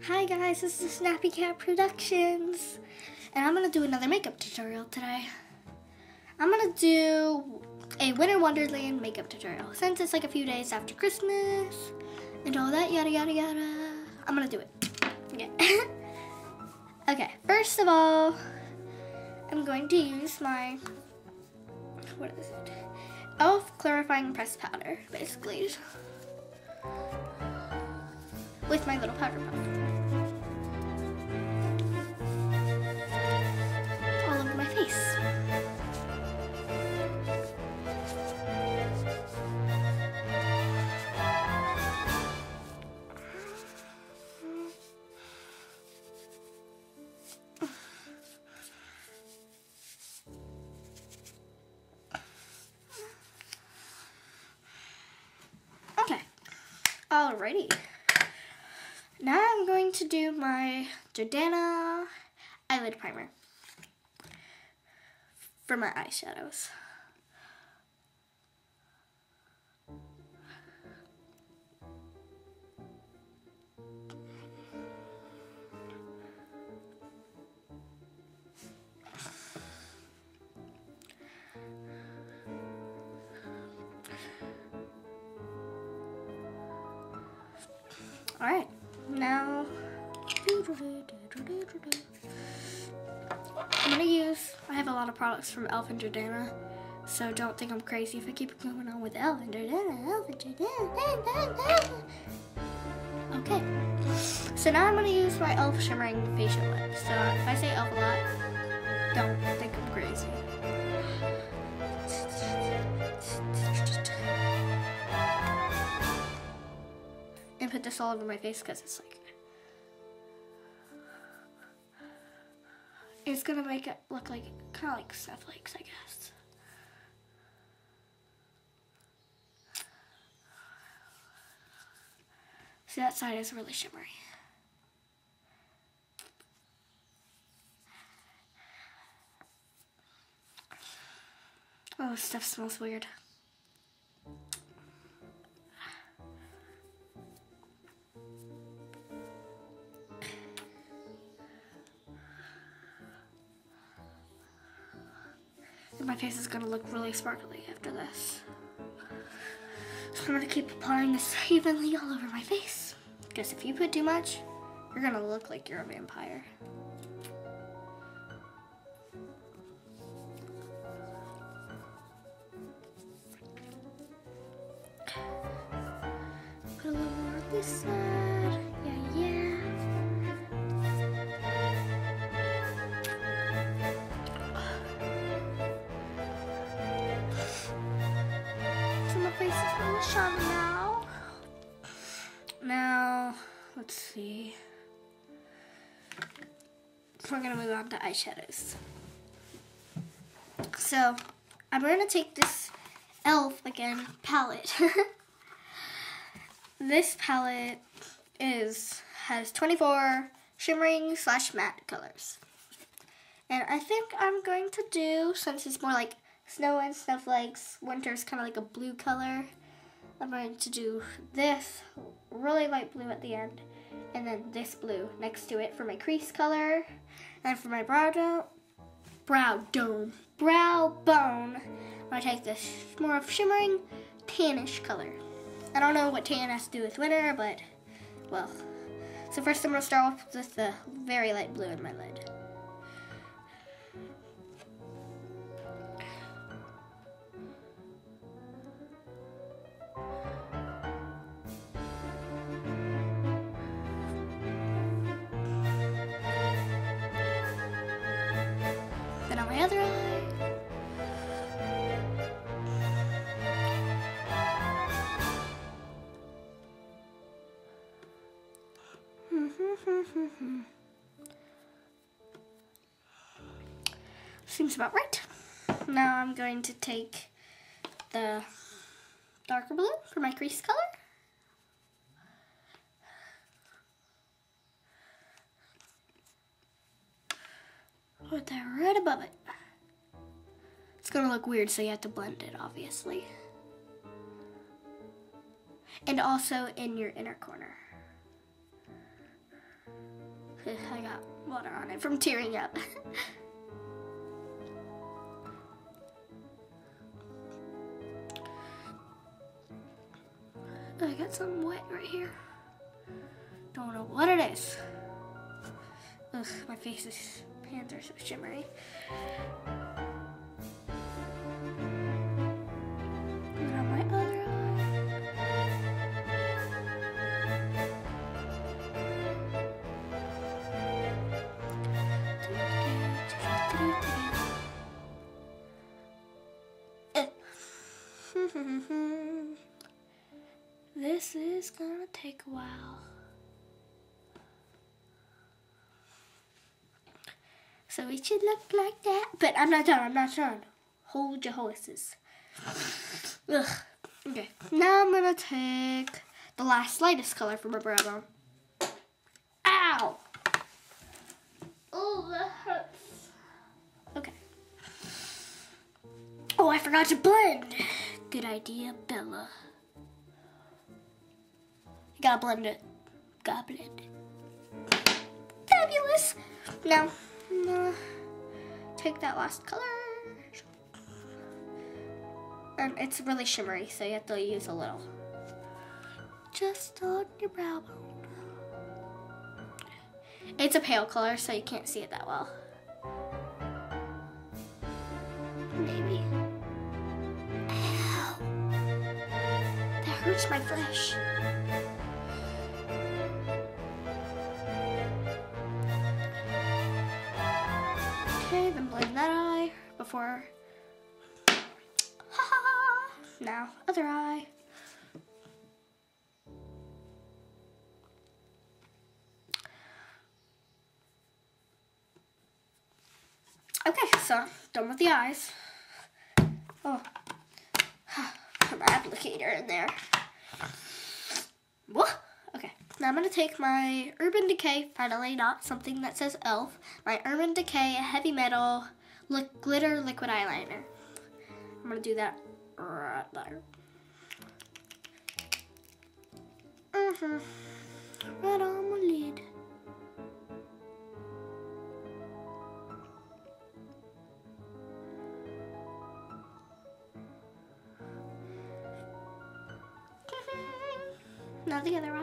Hi guys, this is Nappy Cat Productions, and I'm gonna do another makeup tutorial today. I'm gonna do a Winter Wonderland makeup tutorial since it's like a few days after Christmas and all that yada yada yada. I'm gonna do it. Okay. okay, first of all, I'm going to use my what is it? Elf clarifying Press powder, basically. With my little powder puff. All over my face. Okay. Alrighty. To do my Jordana eyelid primer for my eyeshadows. All right, now I'm gonna use. I have a lot of products from Elf and Jordana, so don't think I'm crazy if I keep going on with Elf and Jordana, Elf and Jordana. Okay, so now I'm gonna use my Elf shimmering facial whip. So if I say Elf a lot, don't think I'm crazy. and put this all over my face because it's like it's gonna make it look like kind of like snowflakes, I guess. See that side is really shimmery. Oh, this stuff smells weird. My face is gonna look really sparkly after this. So I'm gonna keep applying this evenly all over my face. Because if you put too much, you're gonna look like you're a vampire. Put a little more on this side. Now. Now, let's see. We're gonna move on to eyeshadows. So, I'm gonna take this e.l.f. again palette. this palette is has 24 shimmering slash matte colors. And I think I'm going to do, since it's more like snow and snowflakes, winter's kind of like a blue color, I'm going to do this really light blue at the end, and then this blue next to it for my crease color, and for my brow dome, brow dome, brow bone, I'm to take this more of shimmering tannish color. I don't know what tan has to do with winter, but, well. So first I'm going to start off with the very light blue in my lid. Seems about right. Now I'm going to take the darker blue for my crease color. Put that right above it. It's gonna look weird, so you have to blend it, obviously. And also in your inner corner. I got water on it from tearing up. I got some wet right here. Don't know what it is. Ugh, my face is, hands are so shimmery. Take a while. So it should look like that. But I'm not done, I'm not done. Hold your horses. Ugh. Okay, now I'm gonna take the last lightest color from my brow bone. Ow! Oh, that hurts. Okay. Oh, I forgot to blend. Good idea, Bella. Blend it. Fabulous! Now, take that last color. And it's really shimmery, so you have to use a little. Just on your brow. It's a pale color, so you can't see it that well. Maybe. Ow. That hurts my flesh. Before. Ha ha! Now, other eye. Okay, so done with the eyes. Oh, put my applicator in there. Whoa. Okay, now I'm gonna take my Urban Decay, finally not something that says ELF, my Urban Decay Heavy Metal li Glitter Liquid Eyeliner. I'm gonna do that right there. Mm-hmm. Right on my lid. Now the other eye.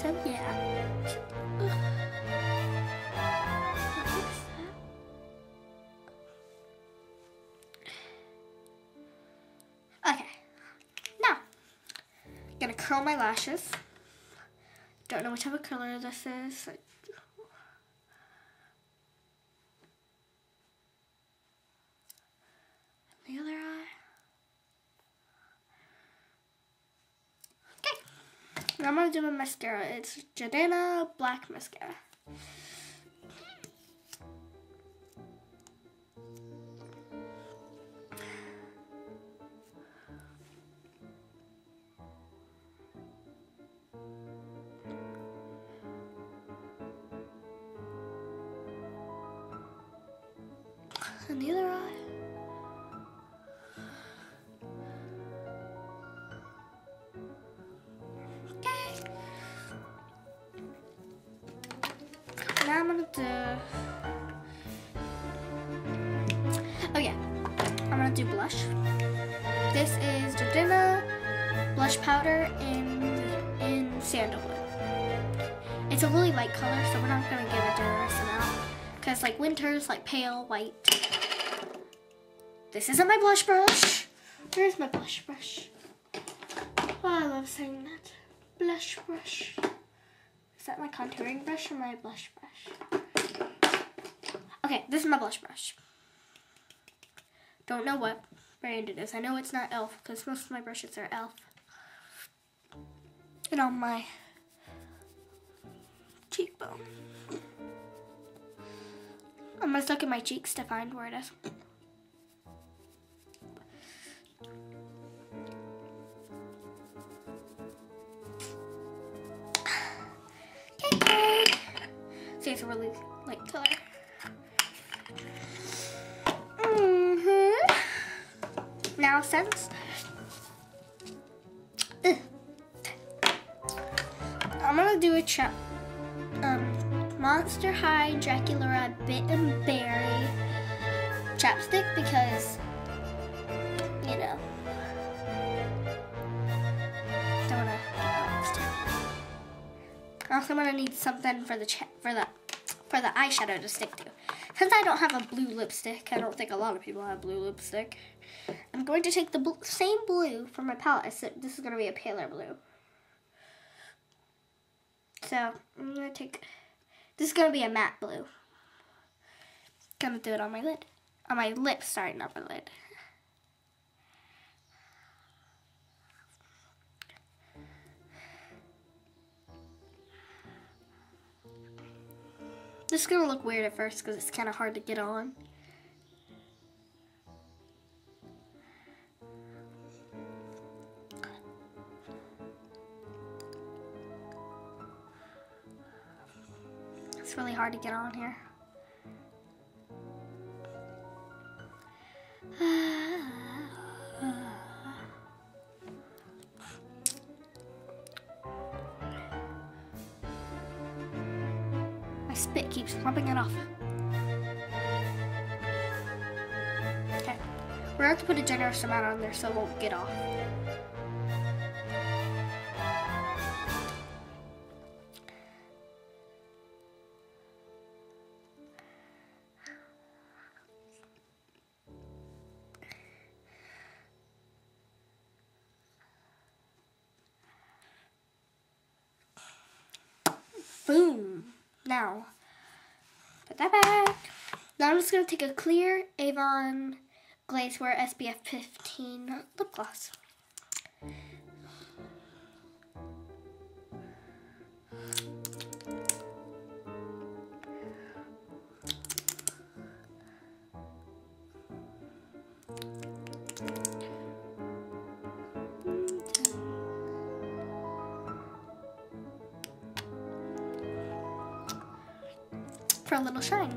So yeah. Okay. Now, gonna curl my lashes. Don't know which type of color this is. The other eye. Now I'm gonna do my mascara. It's Jordana Black Mascara. And the other eye. Jordana blush powder in in sandalwood. It's a really light color, so we're not gonna give a generous amount because like winter's like pale white. This isn't my blush brush. Where's my blush brush? Oh, I love saying that. Blush brush. Is that my contouring brush or my blush brush? Okay, this is my blush brush. Don't know what brand it is. I know it's not e.l.f. because most of my brushes are e.l.f. And on my cheekbone. I'm gonna look at my cheeks to find where it is. See it's a really light color. Ugh. I'm gonna do a chap um Monster High Dracula Bit and Berry chapstick because you know don't wanna also gonna need something for the for the for the eyeshadow to stick to. Since I don't have a blue lipstick, I don't think a lot of people have blue lipstick. I'm going to take the bl same blue from my palette, this is going to be a paler blue. So, I'm going to take, this is going to be a matte blue. Gonna do it on my lid. On my lips, sorry, not my lid. This is gonna look weird at first because it's kind of hard to get on. It's really hard to get on here. Spit it off. Okay. We're have to put a generous amount on there so it won't get off. Boom. Now, that back. Now I'm just going to take a clear Avon Glazewear SPF 15 lip gloss. For a little shine.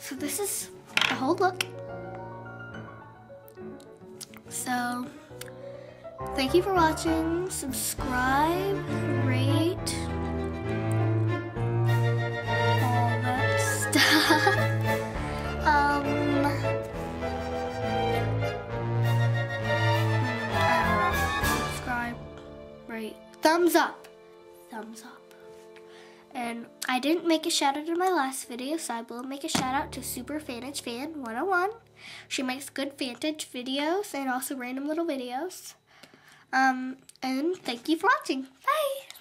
So this is the whole look. So thank you for watching. Subscribe, rate, all that stuff. um, rate, thumbs up, thumbs up. And I didn't make a shout out in my last video, so I will make a shout out to Super Fantage Fan 101. She makes good Fantage videos and also random little videos. Um, and thank you for watching. Bye!